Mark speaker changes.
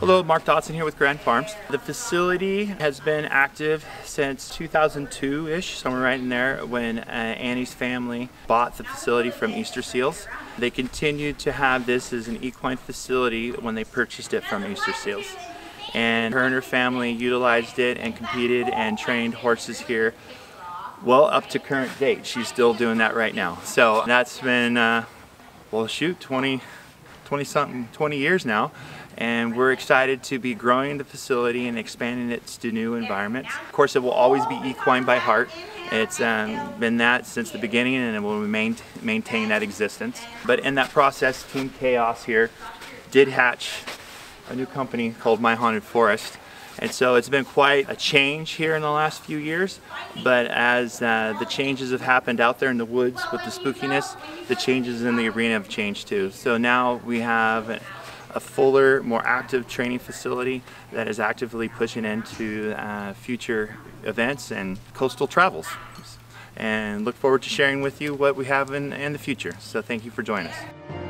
Speaker 1: Hello, Mark Dodson here with Grand Farms. The facility has been active since 2002-ish, somewhere right in there, when uh, Annie's family bought the facility from Easter Seals. They continued to have this as an equine facility when they purchased it from Easter Seals. And her and her family utilized it and competed and trained horses here well up to current date. She's still doing that right now. So that's been, uh, well shoot, 20, 20 something, 20 years now and we're excited to be growing the facility and expanding it to new environments. Of course, it will always be equine by heart. It's um, been that since the beginning and it will remain, maintain that existence. But in that process, Team Chaos here did hatch a new company called My Haunted Forest. And so it's been quite a change here in the last few years, but as uh, the changes have happened out there in the woods with the spookiness, the changes in the arena have changed too. So now we have a fuller, more active training facility that is actively pushing into uh, future events and coastal travels. And look forward to sharing with you what we have in, in the future. So thank you for joining us.